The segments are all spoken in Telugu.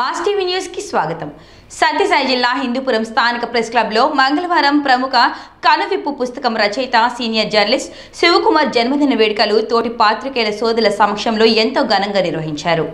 మాస్ టీవీ న్యూస్కి స్వాగతం. సత్యసాయి జిల్లా హిందూపురం స్థానిక ప్రెస్ క్లబ్లో మంగళవారం ప్రముఖ కనువిప్పు పుస్తకం రచయిత సీనియర్ జర్నలిస్ట్ శివకుమార్ జన్మదిన వేడుకలు తోటి పాత్రికేయుల సోదరుల సమక్షంలో ఎంతో ఘనంగా నిర్వహించారు.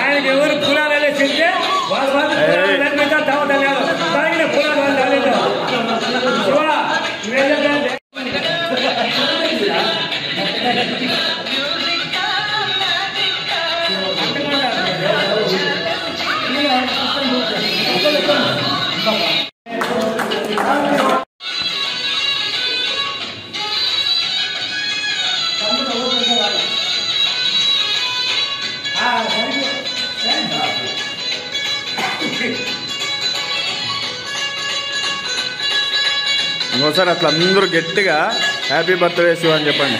ఆయనకి ఎవరు పులాలు చెప్తే వాళ్ళు ఇంకోసారి అట్లా అందరూ గట్టిగా హ్యాపీ బర్త్డే శివ అని చెప్పండి.